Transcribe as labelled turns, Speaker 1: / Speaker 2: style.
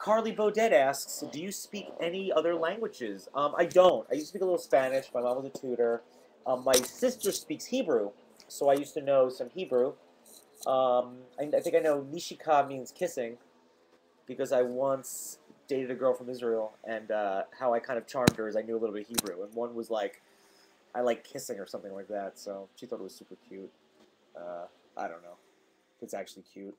Speaker 1: Carly Baudet asks, "Do you speak any other languages?" Um, I don't. I used to speak a little Spanish. My mom was a tutor. Um, my sister speaks Hebrew, so I used to know some Hebrew. Um, I, I think I know Nishika means kissing, because I once dated a girl from Israel, and uh, how I kind of charmed her is I knew a little bit of Hebrew, and one was like, "I like kissing" or something like that. So she thought it was super cute. Uh, I don't know. It's actually cute.